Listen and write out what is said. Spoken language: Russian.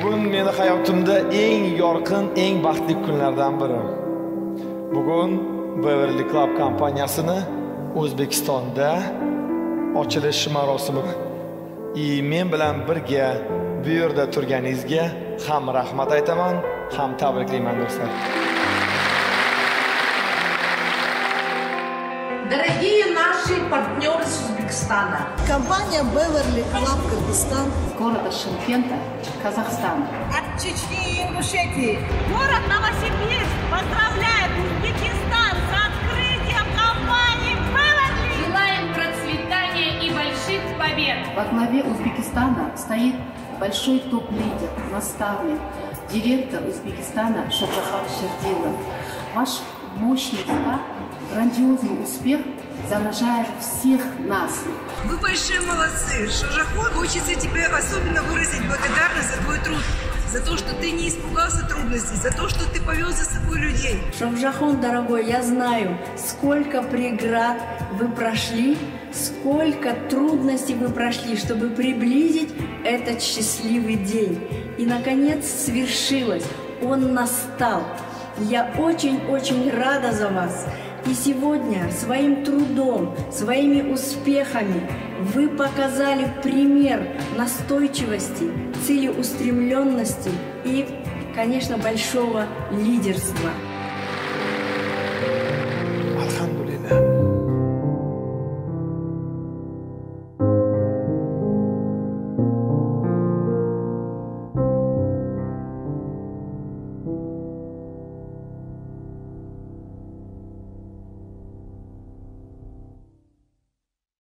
bugun meni hayotimda eng yorqin, eng baxtli kunlardan biri. Bugun Beverly Club kompaniyasini O'zbekistonda ochilish marosimi. И men bilan birga bu yerda turganingizga ham rahmat aytaman, ham tabriklayman do'stlar. Дорогие наши партнеры с Узбекистана, Компания Beverly Club Кыргызстан. города Шымкента, Казахстан. От Чечни и Ингушетии. Город Новосибирск поздравляет Узбекистан с открытием компании Beverly. Желаем процветания и больших побед! Во главе Узбекистана стоит большой топ-лидер, наставник, директор Узбекистана Шабрахат Шердилов. Ваш мощный вклад, грандиозный успех заражает всех нас. Вы большие молодцы. Шажаход, хочется тебе особенно выразить благодарность за твой труд. За то, что ты не испугался трудностей, за то, что ты повел за собой людей. Шамжахон, дорогой, я знаю, сколько преград вы прошли, сколько трудностей вы прошли, чтобы приблизить этот счастливый день. И, наконец, свершилось. Он настал. Я очень-очень рада за вас. И сегодня своим трудом, своими успехами вы показали пример настойчивости, целеустремленности и, конечно, большого лидерства.